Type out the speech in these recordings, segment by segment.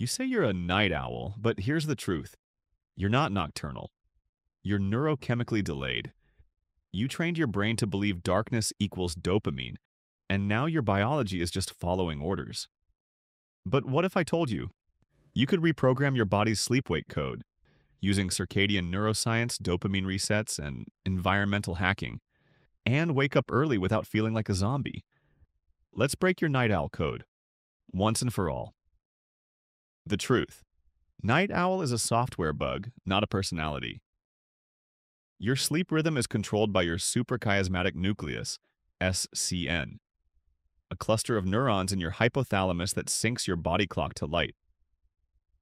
You say you're a night owl, but here's the truth. You're not nocturnal. You're neurochemically delayed. You trained your brain to believe darkness equals dopamine, and now your biology is just following orders. But what if I told you? You could reprogram your body's sleep-wake code using circadian neuroscience, dopamine resets, and environmental hacking, and wake up early without feeling like a zombie. Let's break your night owl code, once and for all. The truth. Night owl is a software bug, not a personality. Your sleep rhythm is controlled by your suprachiasmatic nucleus, SCN, a cluster of neurons in your hypothalamus that syncs your body clock to light.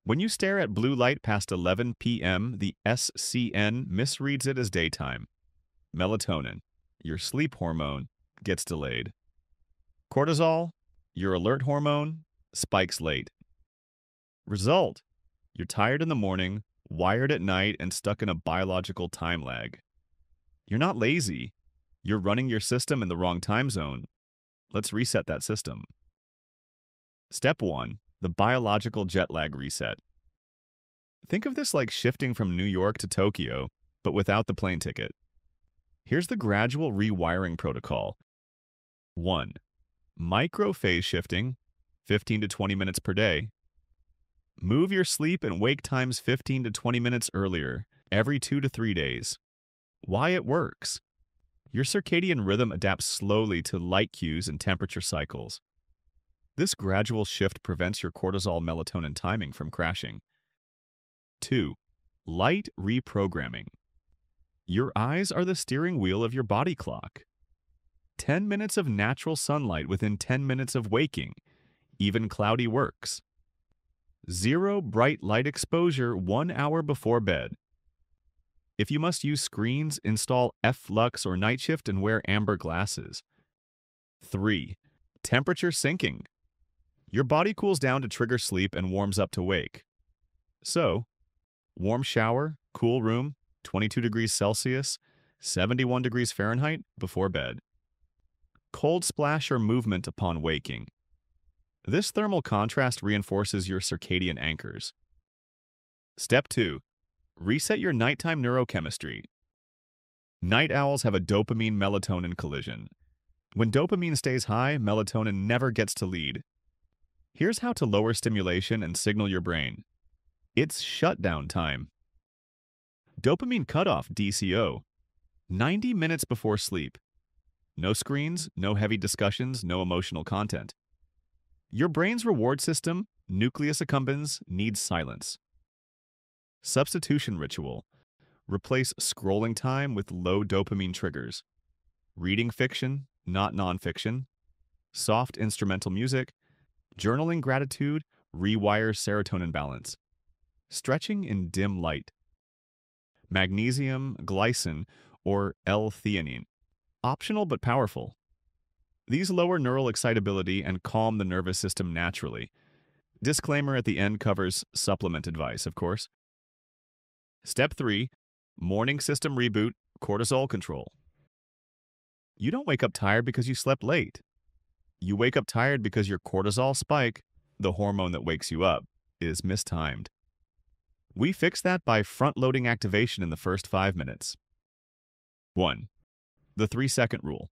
When you stare at blue light past 11 p.m., the SCN misreads it as daytime. Melatonin, your sleep hormone, gets delayed. Cortisol, your alert hormone, spikes late. Result, you're tired in the morning, wired at night, and stuck in a biological time lag. You're not lazy. You're running your system in the wrong time zone. Let's reset that system. Step 1. The biological jet lag reset. Think of this like shifting from New York to Tokyo, but without the plane ticket. Here's the gradual rewiring protocol. 1. Micro phase shifting, 15 to 20 minutes per day, Move your sleep and wake times 15 to 20 minutes earlier, every two to three days. Why it works. Your circadian rhythm adapts slowly to light cues and temperature cycles. This gradual shift prevents your cortisol melatonin timing from crashing. 2. Light reprogramming. Your eyes are the steering wheel of your body clock. 10 minutes of natural sunlight within 10 minutes of waking. Even cloudy works. Zero bright light exposure one hour before bed. If you must use screens, install F-Lux or Night Shift and wear amber glasses. 3. Temperature sinking. Your body cools down to trigger sleep and warms up to wake. So, warm shower, cool room, 22 degrees Celsius, 71 degrees Fahrenheit before bed. Cold splash or movement upon waking. This thermal contrast reinforces your circadian anchors. Step 2. Reset your nighttime neurochemistry. Night owls have a dopamine-melatonin collision. When dopamine stays high, melatonin never gets to lead. Here's how to lower stimulation and signal your brain. It's shutdown time. Dopamine cutoff, DCO. 90 minutes before sleep. No screens, no heavy discussions, no emotional content. Your brain's reward system, nucleus accumbens, needs silence. Substitution ritual. Replace scrolling time with low dopamine triggers. Reading fiction, not nonfiction. Soft instrumental music. Journaling gratitude rewires serotonin balance. Stretching in dim light. Magnesium, glycine, or L-theanine. Optional but powerful. These lower neural excitability and calm the nervous system naturally. Disclaimer at the end covers supplement advice, of course. Step 3. Morning system reboot, cortisol control. You don't wake up tired because you slept late. You wake up tired because your cortisol spike, the hormone that wakes you up, is mistimed. We fix that by front-loading activation in the first 5 minutes. 1. The 3-second rule.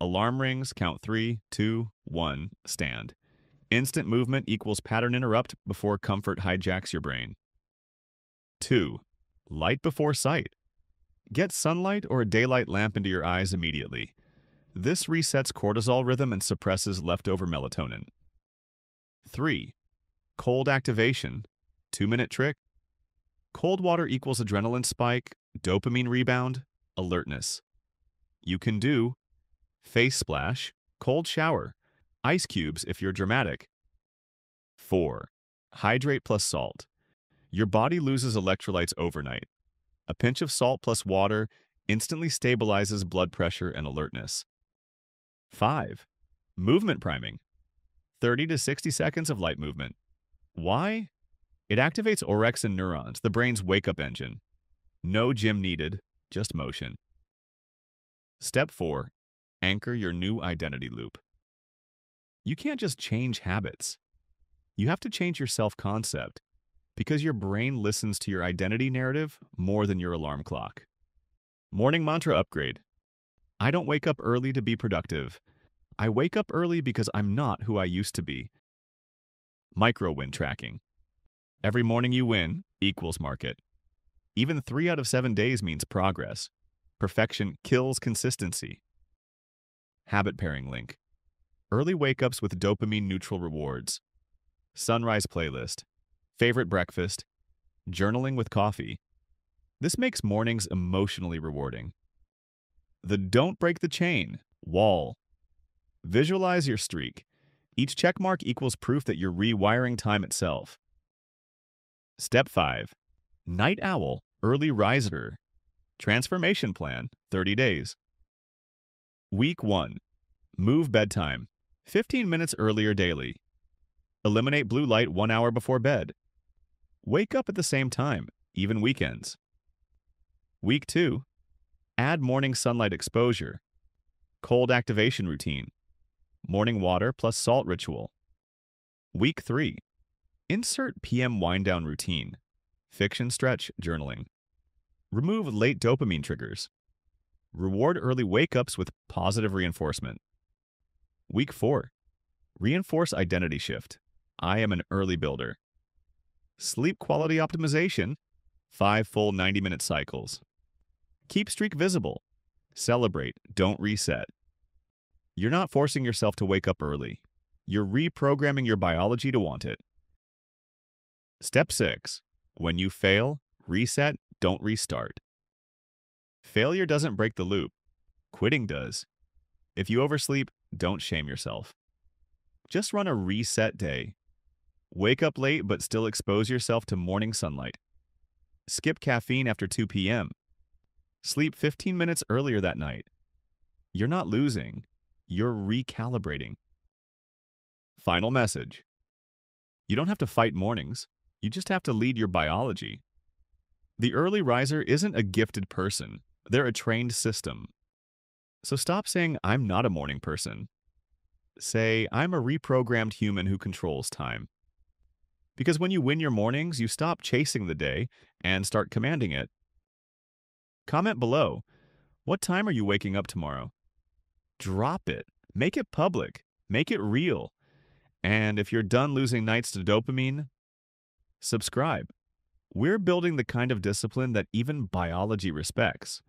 Alarm rings, count three, two, one, stand. Instant movement equals pattern interrupt before comfort hijacks your brain. 2. Light before sight. Get sunlight or a daylight lamp into your eyes immediately. This resets cortisol rhythm and suppresses leftover melatonin. 3. Cold activation. Two minute trick. Cold water equals adrenaline spike, dopamine rebound, alertness. You can do face splash, cold shower, ice cubes if you're dramatic. 4. Hydrate plus salt. Your body loses electrolytes overnight. A pinch of salt plus water instantly stabilizes blood pressure and alertness. 5. Movement priming. 30 to 60 seconds of light movement. Why? It activates orexin neurons, the brain's wake-up engine. No gym needed, just motion. Step 4 anchor your new identity loop. You can't just change habits. You have to change your self-concept because your brain listens to your identity narrative more than your alarm clock. Morning mantra upgrade. I don't wake up early to be productive. I wake up early because I'm not who I used to be. Micro win tracking. Every morning you win equals market. Even three out of seven days means progress. Perfection kills consistency. Habit pairing link. Early wake ups with dopamine neutral rewards. Sunrise playlist. Favorite breakfast. Journaling with coffee. This makes mornings emotionally rewarding. The don't break the chain wall. Visualize your streak. Each checkmark equals proof that you're rewiring time itself. Step 5. Night Owl, Early Riser. Transformation Plan, 30 days. Week 1. Move bedtime, 15 minutes earlier daily. Eliminate blue light one hour before bed. Wake up at the same time, even weekends. Week 2. Add morning sunlight exposure. Cold activation routine. Morning water plus salt ritual. Week 3. Insert PM wind down routine. Fiction stretch journaling. Remove late dopamine triggers. Reward early wake ups with positive reinforcement. Week 4. Reinforce identity shift. I am an early builder. Sleep quality optimization. Five full 90 minute cycles. Keep streak visible. Celebrate, don't reset. You're not forcing yourself to wake up early. You're reprogramming your biology to want it. Step 6. When you fail, reset, don't restart. Failure doesn't break the loop. Quitting does. If you oversleep, don't shame yourself. Just run a reset day. Wake up late but still expose yourself to morning sunlight. Skip caffeine after 2 p.m. Sleep 15 minutes earlier that night. You're not losing, you're recalibrating. Final message. You don't have to fight mornings. You just have to lead your biology. The early riser isn't a gifted person. They're a trained system. So stop saying, I'm not a morning person. Say, I'm a reprogrammed human who controls time. Because when you win your mornings, you stop chasing the day and start commanding it. Comment below. What time are you waking up tomorrow? Drop it. Make it public. Make it real. And if you're done losing nights to dopamine, subscribe. We're building the kind of discipline that even biology respects.